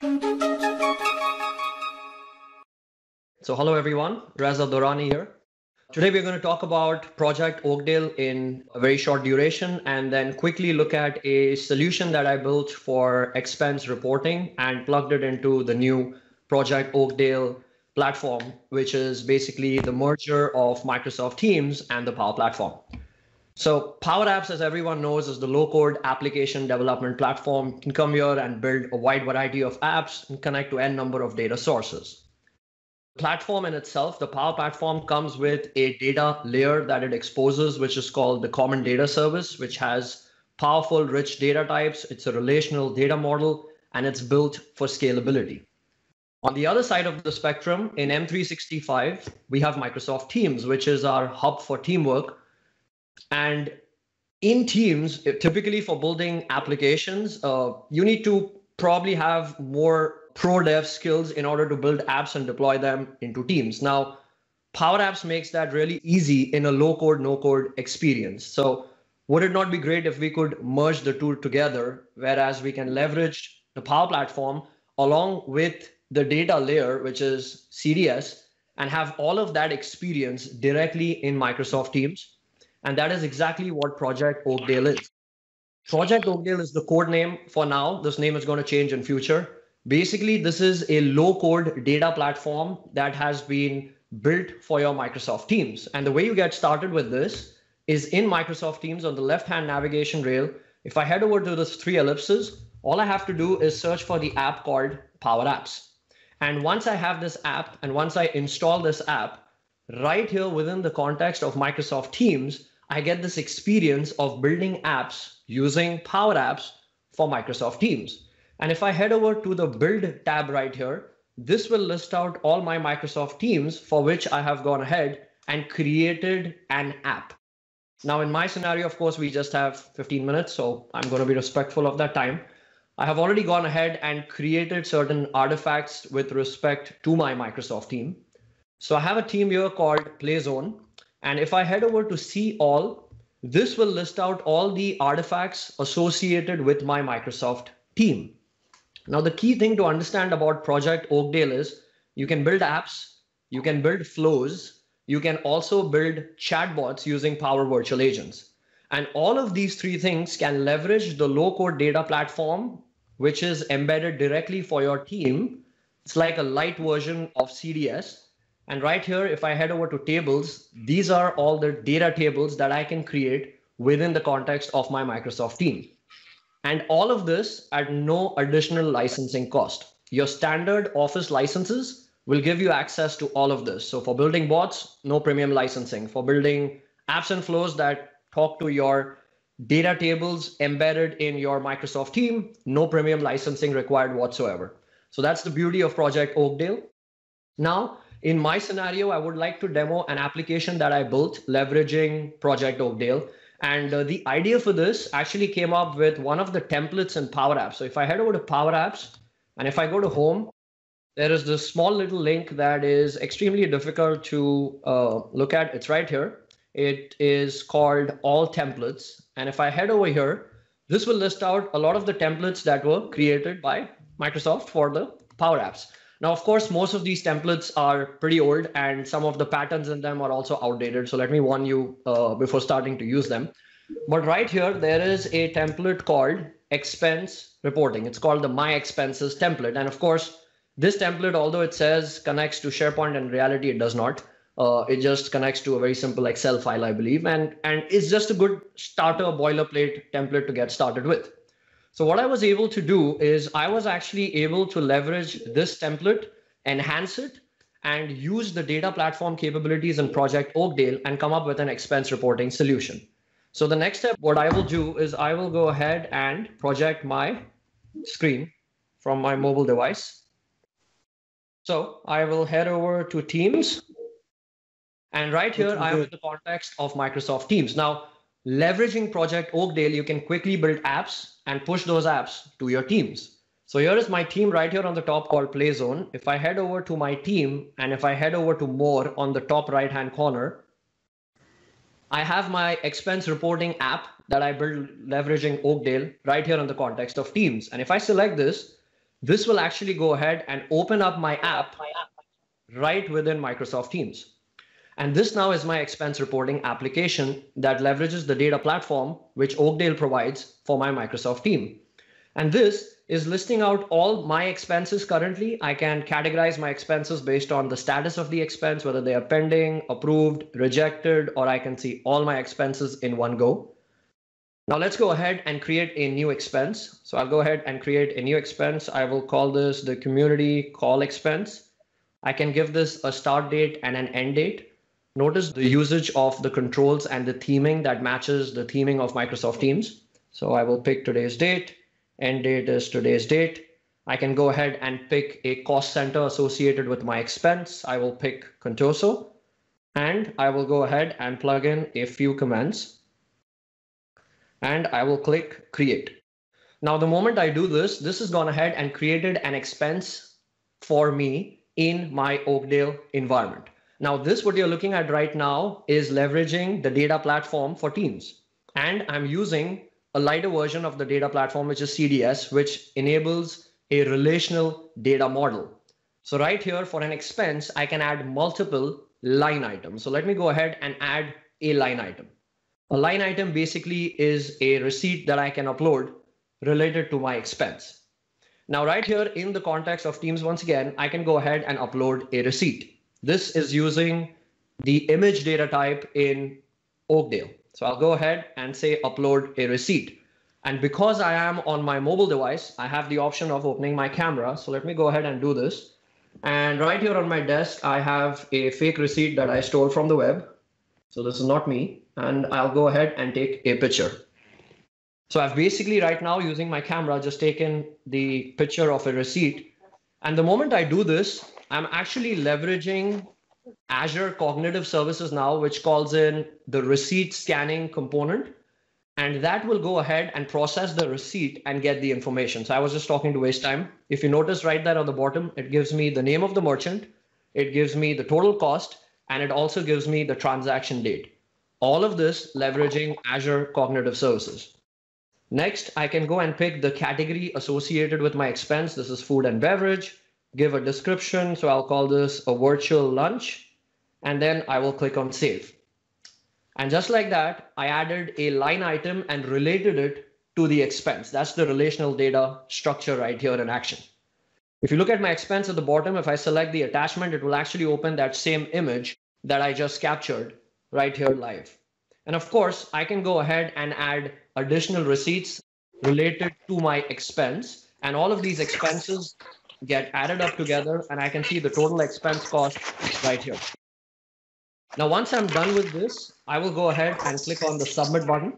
So hello everyone, Reza Dorrani here. Today we're going to talk about Project Oakdale in a very short duration and then quickly look at a solution that I built for expense reporting and plugged it into the new Project Oakdale platform, which is basically the merger of Microsoft Teams and the Power Platform. So Power Apps, as everyone knows, is the low-code application development platform. You can come here and build a wide variety of apps and connect to n number of data sources platform in itself, the Power Platform comes with a data layer that it exposes, which is called the Common Data Service, which has powerful, rich data types. It's a relational data model, and it's built for scalability. On the other side of the spectrum, in M365, we have Microsoft Teams, which is our hub for teamwork. And in Teams, typically for building applications, uh, you need to probably have more pro dev skills in order to build apps and deploy them into teams. Now, Power Apps makes that really easy in a low code, no code experience. So, would it not be great if we could merge the two together, whereas we can leverage the Power Platform along with the data layer, which is CDS, and have all of that experience directly in Microsoft Teams? And that is exactly what Project Oakdale is. Project Oakdale is the code name for now. This name is going to change in future. Basically, this is a low code data platform that has been built for your Microsoft Teams. And the way you get started with this is in Microsoft Teams on the left hand navigation rail. If I head over to those three ellipses, all I have to do is search for the app called Power Apps. And once I have this app and once I install this app, right here within the context of Microsoft Teams, I get this experience of building apps using Power Apps for Microsoft Teams. And if I head over to the build tab right here, this will list out all my Microsoft Teams for which I have gone ahead and created an app. Now in my scenario, of course, we just have 15 minutes, so I'm going to be respectful of that time. I have already gone ahead and created certain artifacts with respect to my Microsoft team. So I have a team here called PlayZone. And if I head over to see all, this will list out all the artifacts associated with my Microsoft team. Now, the key thing to understand about Project Oakdale is you can build apps, you can build flows, you can also build chatbots using Power Virtual Agents. And all of these three things can leverage the low code data platform, which is embedded directly for your team. It's like a light version of CDS. And right here, if I head over to tables, these are all the data tables that I can create within the context of my Microsoft team. And all of this at no additional licensing cost. Your standard Office licenses will give you access to all of this. So for building bots, no premium licensing. For building apps and flows that talk to your data tables embedded in your Microsoft team, no premium licensing required whatsoever. So that's the beauty of Project Oakdale. Now, in my scenario, I would like to demo an application that I built leveraging Project Oakdale. And uh, the idea for this actually came up with one of the templates in Power Apps. So if I head over to Power Apps and if I go to Home, there is this small little link that is extremely difficult to uh, look at. It's right here. It is called All Templates. And if I head over here, this will list out a lot of the templates that were created by Microsoft for the Power Apps. Now, of course, most of these templates are pretty old and some of the patterns in them are also outdated. So let me warn you uh, before starting to use them. But right here, there is a template called expense reporting. It's called the My Expenses template. And of course, this template, although it says connects to SharePoint, in reality, it does not. Uh, it just connects to a very simple Excel file, I believe. And, and it's just a good starter boilerplate template to get started with. So what I was able to do is I was actually able to leverage this template, enhance it, and use the data platform capabilities in Project Oakdale and come up with an expense reporting solution. So the next step, what I will do is I will go ahead and project my screen from my mobile device. So I will head over to Teams. And right here, I am in the context of Microsoft Teams. Now, leveraging Project Oakdale, you can quickly build apps and push those apps to your teams. So here is my team right here on the top called PlayZone. If I head over to my team and if I head over to more on the top right hand corner, I have my expense reporting app that I built leveraging Oakdale right here in the context of teams. And if I select this, this will actually go ahead and open up my app right within Microsoft Teams. And this now is my expense reporting application that leverages the data platform which Oakdale provides for my Microsoft team. And this is listing out all my expenses currently. I can categorize my expenses based on the status of the expense, whether they are pending, approved, rejected, or I can see all my expenses in one go. Now let's go ahead and create a new expense. So I'll go ahead and create a new expense. I will call this the community call expense. I can give this a start date and an end date. Notice the usage of the controls and the theming that matches the theming of Microsoft Teams. So I will pick today's date, end date is today's date. I can go ahead and pick a cost center associated with my expense. I will pick Contoso and I will go ahead and plug in a few commands and I will click create. Now, the moment I do this, this has gone ahead and created an expense for me in my Oakdale environment. Now, this what you're looking at right now is leveraging the data platform for Teams. And I'm using a lighter version of the data platform, which is CDS, which enables a relational data model. So right here for an expense, I can add multiple line items. So let me go ahead and add a line item. A line item basically is a receipt that I can upload related to my expense. Now, right here in the context of Teams, once again, I can go ahead and upload a receipt. This is using the image data type in Oakdale. So I'll go ahead and say upload a receipt. And because I am on my mobile device, I have the option of opening my camera. So let me go ahead and do this. And right here on my desk, I have a fake receipt that I stole from the web. So this is not me. And I'll go ahead and take a picture. So I've basically right now using my camera just taken the picture of a receipt. And the moment I do this, I'm actually leveraging Azure Cognitive Services now, which calls in the receipt scanning component. And that will go ahead and process the receipt and get the information. So I was just talking to waste time. If you notice right there on the bottom, it gives me the name of the merchant, it gives me the total cost, and it also gives me the transaction date. All of this leveraging Azure Cognitive Services. Next, I can go and pick the category associated with my expense. This is food and beverage give a description. So I'll call this a virtual lunch, and then I will click on save. And just like that, I added a line item and related it to the expense. That's the relational data structure right here in action. If you look at my expense at the bottom, if I select the attachment, it will actually open that same image that I just captured right here live. And of course, I can go ahead and add additional receipts related to my expense. And all of these expenses get added up together and I can see the total expense cost right here. Now, once I'm done with this, I will go ahead and click on the submit button.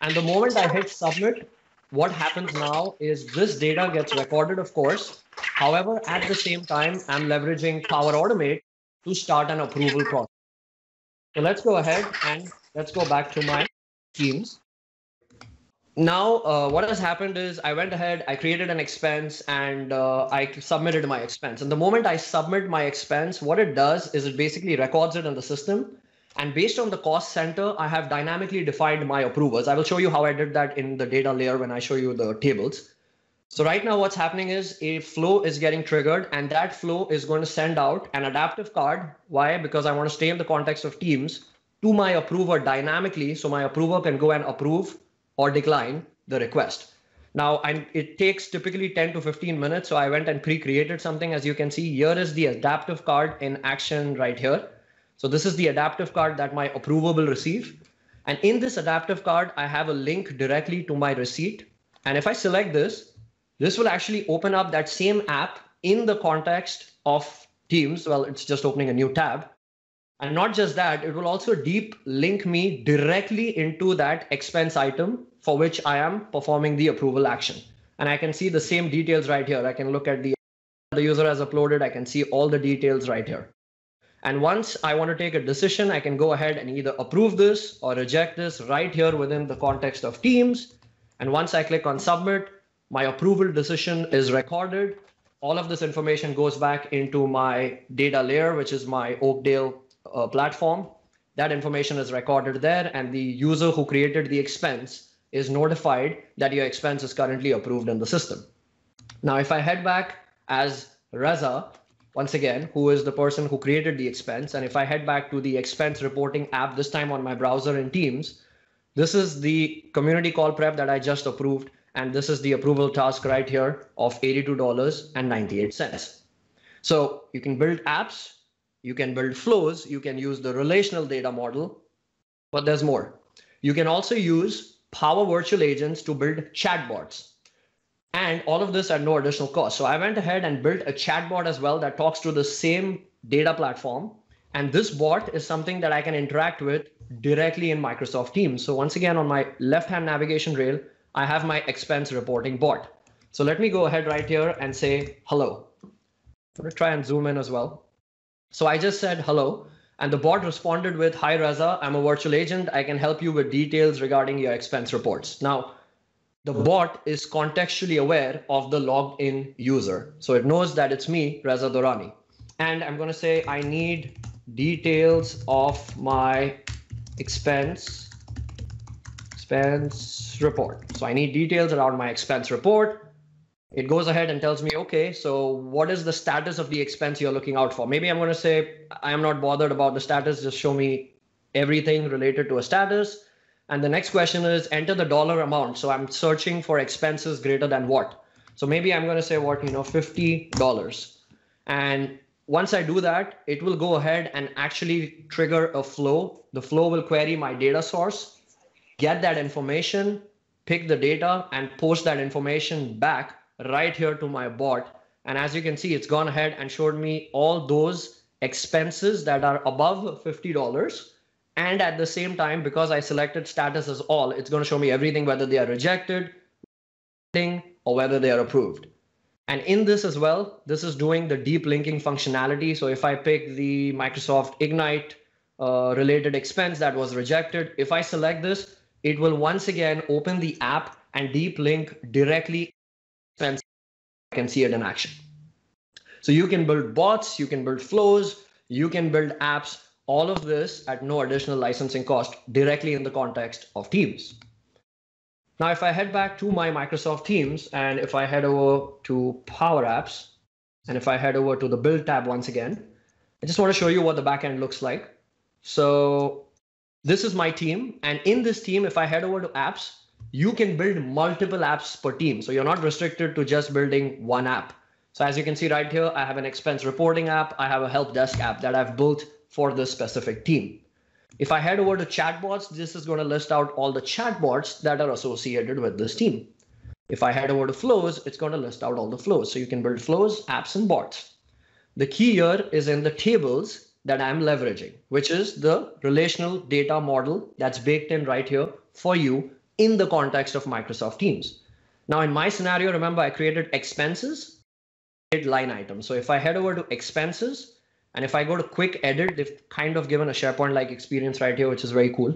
And the moment I hit submit, what happens now is this data gets recorded, of course. However, at the same time, I'm leveraging Power Automate to start an approval process. So let's go ahead and let's go back to my Teams now uh, what has happened is i went ahead i created an expense and uh, i submitted my expense. And the moment i submit my expense what it does is it basically records it in the system. And based on the cost center i have dynamically defined my approvers i will show you how i did that in the data layer when i show you the tables. So right now what's happening is a flow is getting triggered and that flow is going to send out an adaptive card. Why? Because i want to stay in the context of teams to my approver dynamically so my approver can go and approve or decline the request. Now, I'm, it takes typically 10 to 15 minutes. So I went and pre-created something. As you can see, here is the adaptive card in action right here. So this is the adaptive card that my approver will receive. And in this adaptive card, I have a link directly to my receipt. And if I select this, this will actually open up that same app in the context of Teams. Well, it's just opening a new tab. And not just that, it will also deep link me directly into that expense item for which I am performing the approval action. And I can see the same details right here. I can look at the, the user has uploaded. I can see all the details right here. And once I want to take a decision, I can go ahead and either approve this or reject this right here within the context of Teams. And once I click on submit, my approval decision is recorded. All of this information goes back into my data layer, which is my Oakdale uh, platform. That information is recorded there, and the user who created the expense is notified that your expense is currently approved in the system. Now, if I head back as Reza, once again, who is the person who created the expense, and if I head back to the expense reporting app, this time on my browser in Teams, this is the community call prep that I just approved. And this is the approval task right here of $82.98. So you can build apps, you can build flows, you can use the relational data model, but there's more. You can also use Power Virtual Agents to build chatbots. And all of this at no additional cost. So I went ahead and built a chatbot as well that talks to the same data platform. And this bot is something that I can interact with directly in Microsoft Teams. So once again, on my left-hand navigation rail, I have my expense reporting bot. So let me go ahead right here and say hello. I'm to try and zoom in as well. So I just said hello, and the bot responded with, Hi Reza, I'm a virtual agent. I can help you with details regarding your expense reports. Now, the bot is contextually aware of the logged in user. So it knows that it's me, Reza Dorrani. And I'm going to say, I need details of my expense expense report. So I need details around my expense report it goes ahead and tells me, okay, so what is the status of the expense you're looking out for? Maybe I'm going to say, I am not bothered about the status, just show me everything related to a status. And the next question is enter the dollar amount. So I'm searching for expenses greater than what? So maybe I'm going to say what, you know, $50. And once I do that, it will go ahead and actually trigger a flow. The flow will query my data source, get that information, pick the data, and post that information back right here to my bot. And as you can see, it's gone ahead and showed me all those expenses that are above $50. And at the same time, because I selected status as all, it's going to show me everything, whether they are rejected or whether they are approved. And in this as well, this is doing the deep linking functionality. So if I pick the Microsoft Ignite uh, related expense that was rejected, if I select this, it will once again open the app and deep link directly and I can see it in action. So you can build bots, you can build flows, you can build apps, all of this at no additional licensing cost directly in the context of Teams. Now, if I head back to my Microsoft Teams and if I head over to Power Apps and if I head over to the Build tab once again, I just want to show you what the backend looks like. So this is my team. And in this team, if I head over to Apps, you can build multiple apps per team. So you're not restricted to just building one app. So as you can see right here, I have an expense reporting app. I have a help desk app that I've built for this specific team. If I head over to chatbots, this is going to list out all the chatbots that are associated with this team. If I head over to flows, it's going to list out all the flows. So you can build flows, apps, and bots. The key here is in the tables that I'm leveraging, which is the relational data model that's baked in right here for you in the context of Microsoft Teams. Now, in my scenario, remember I created expenses, line items. So if I head over to expenses, and if I go to quick edit, they've kind of given a SharePoint like experience right here, which is very cool.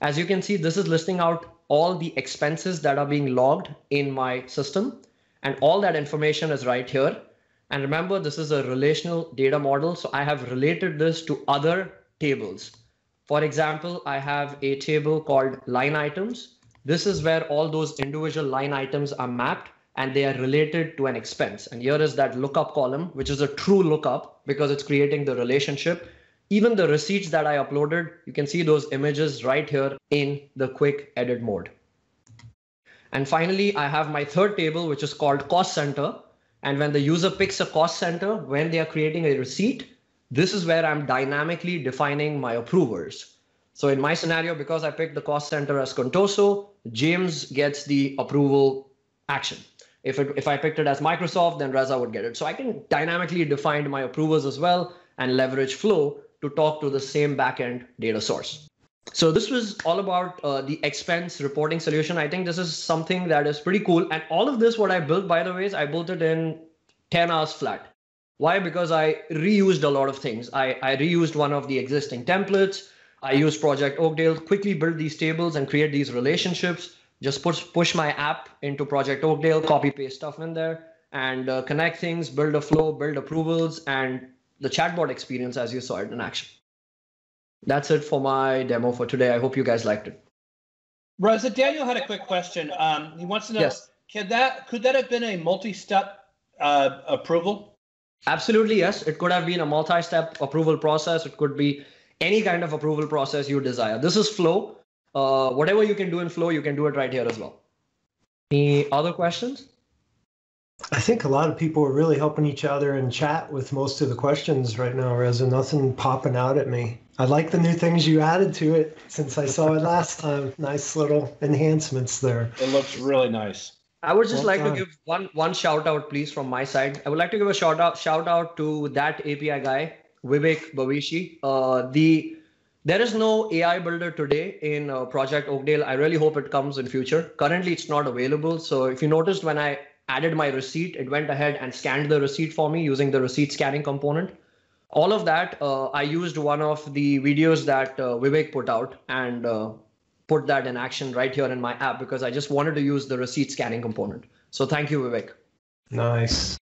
As you can see, this is listing out all the expenses that are being logged in my system. And all that information is right here. And remember, this is a relational data model. So I have related this to other tables. For example, I have a table called line items. This is where all those individual line items are mapped and they are related to an expense. And here is that lookup column, which is a true lookup because it's creating the relationship. Even the receipts that I uploaded, you can see those images right here in the quick edit mode. And finally, I have my third table, which is called cost center. And when the user picks a cost center, when they are creating a receipt, this is where I'm dynamically defining my approvers. So in my scenario, because I picked the cost center as Contoso, James gets the approval action. If, it, if I picked it as Microsoft, then Reza would get it. So I can dynamically define my approvers as well and leverage Flow to talk to the same backend data source. So this was all about uh, the expense reporting solution. I think this is something that is pretty cool. And all of this, what I built, by the way, is I built it in 10 hours flat. Why? Because I reused a lot of things. I, I reused one of the existing templates. I use Project Oakdale, quickly build these tables and create these relationships. Just push, push my app into Project Oakdale, copy paste stuff in there, and uh, connect things, build a flow, build approvals, and the chatbot experience as you saw it in action. That's it for my demo for today. I hope you guys liked it. Rosa, Daniel had a quick question. Um, he wants to know, yes. can that could that have been a multi-step uh, approval? Absolutely, yes. It could have been a multi-step approval process. It could be any kind of approval process you desire. This is Flow. Uh, whatever you can do in Flow, you can do it right here as well. Any other questions? I think a lot of people are really helping each other in chat with most of the questions right now, Reza. Nothing popping out at me. I like the new things you added to it since I saw it last time. Nice little enhancements there. It looks really nice. I would just well like to give one one shout out, please, from my side. I would like to give a shout out shout out to that API guy, Vivek Bavishi. Uh, the there is no AI builder today in uh, Project Oakdale. I really hope it comes in future. Currently, it's not available. So if you noticed when I added my receipt, it went ahead and scanned the receipt for me using the receipt scanning component. All of that, uh, I used one of the videos that uh, Vivek put out and uh, put that in action right here in my app because I just wanted to use the receipt scanning component. So thank you, Vivek. Nice.